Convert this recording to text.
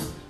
snake.